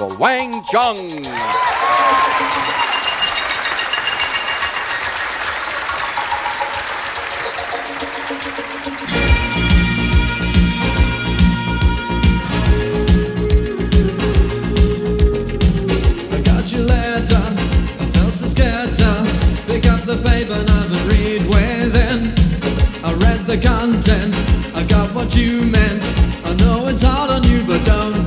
for Wang Chung. the paper and I read I read the contents, I got what you meant. I know it's hard on you but don't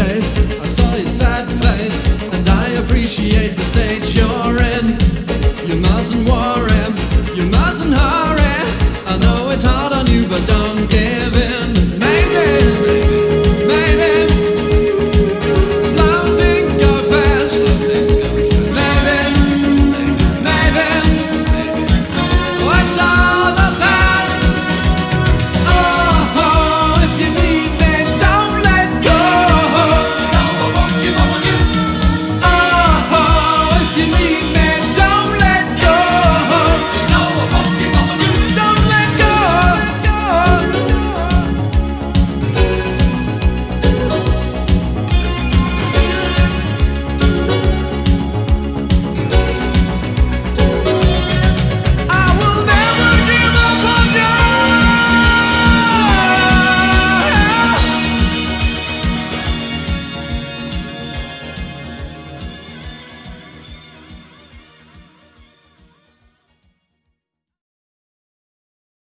chase. I saw your sad face, and I appreciate the state you're in. You mustn't worry, you mustn't hurry. I know it's hard on you, but don't give